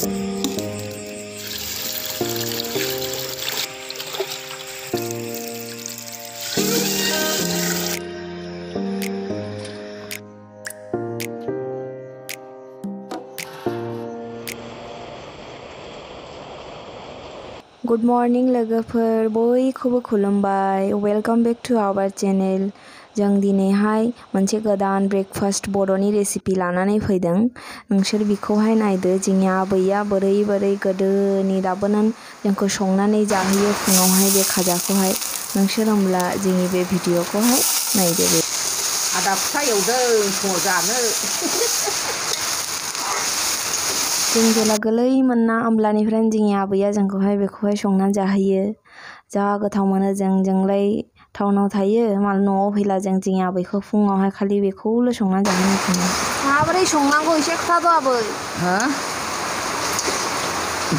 Good morning, laga Lagapur. Boy, Kubu Kulumbai. Welcome back to our channel. जों दिनैहाय मोनसे गोदान breakfast बर'नि recipe लानानै फैदों। नोंसोर बिखौहाय नायदो जोंनि आबैया बोरै बोरै गोदोनि दाबोनानै जोंखौ संनानै जाहोयो फुङावहाय बे खाजाखौहाय। नोंसोर होमब्ला जोंनि बे भिडिअखौहाय नायदो बे। आदा फिथा एवदों फुङाव जानो। जों जेला गोरलैमोन ना होमब्लानिफ्रायनो जोंनि आबैया जोंखौहाय बेखौहाय संनानै जाहोयो। जा गोथाव मोनो जों जोंलाय टाउनाव थायो माल न'आव फैला जों जोंनि आबैखौ फुङावहाय खालि बेखौल' संनानै जाहोनो फुङाव माबोरै संनांगौ एसे खोथाद' आबै हो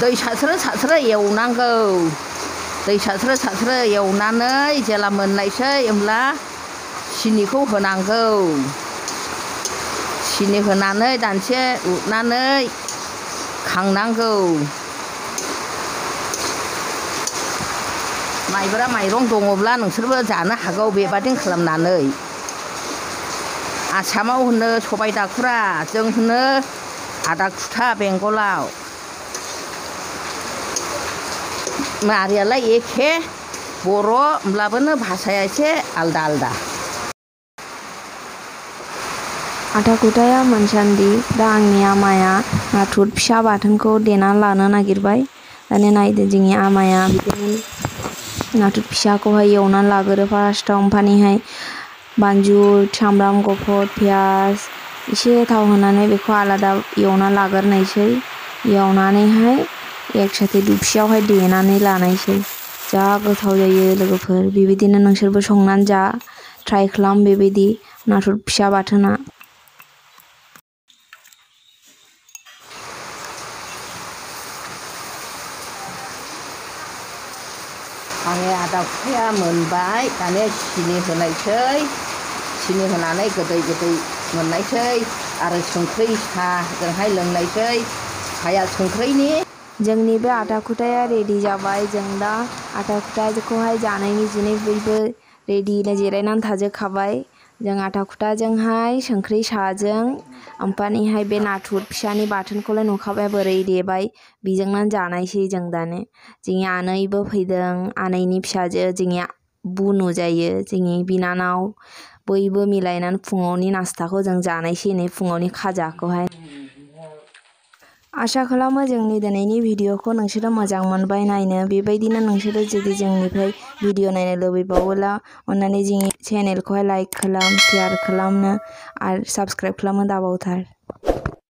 दै सास्रो सास्रो एवनांगौ दै सास्रो सास्रो एवनानै जेला मोननायसै होमब्ला सिनिखौ होनांगौ सिनि होनानै दानसे उरनानै खांनांगौ माइब्रा माइरं दङब्ला नोंसोरबो जानो हागौ बेबादिनो खालामनानै आसामाव होनो सबाय दाखुरा जों होनो आदा खुथा बेंगलाव मारियालाय एखे बर' होमब्लाबोनो भाषाया एसे आलदा आलदा आटा कुटाया मोनसान्दि दा आंनि आमाया नाथुर फिसा बाथोनखौ देना लानो नागिरबाय दाने नायदो जोंनि आमाया बिदिनो नाथुर फिसाखौहाय एवनानै लागोरो फार्स्टआव ओमफ्रायहाय बानजु सामब्राम गुफुर पियाज एसे थाव होनानै बेखौ आलादा एवना लागोरनायसै एवनानैहाय एकसाथे दुबसियावहाय देनानै लानायसै जा गोथाव जायो लोगोफोर बेबायदिनो नोंसोरबो संनानै जा ट्राइ खालाम बेबायदि नाथुर फिसा बाथोना आङो आदा खुखाया मोनबाय। दाने सिनि होनायसै। सिनि होनानै गोदै गोदै मोननायसै। आरो संख्रि साहाजोंहाय लोंनायसै। साहाया संख्रिनि। जोंनि बे आटा कुटाया रेडि जाबाय। जों दा आटा कुटाखौहाय जानायनि जुनै बयबो रेडिनो जिरायनानै थाजोबखाबाय। जों आटा कुटाजोंहाय संख्रि साहाजों ओमफ्रायहाय बे नाथुर फिसानि बाथोनखौलाय नुखाबाय, बोरै देबाय बेजोंनो जानायसै जों दानो। जोंनि आनैबो फैदों, आनैनि फिसाजो जोंनि बुनु जायो। जोंनि बिनानाव बयबो मिलायनानै फुङावनि नास्ताखौ जों जानायसै नै फुङावनि खाजाखौहाय। आसा खालामो जोंनि दिनैनि भिडिअखौ नोंसोरो मोजां मोनबाय नायनो। बेबायदिनो नोंसोरो जुदि जोंनिफ्राय भिडिअ नायनो लुबैबावोला अन्नानै जोंनि चेनेलखौहाय लाइक खालाम, शेयार खालामनो आरो साबस्क्राइब खालामनो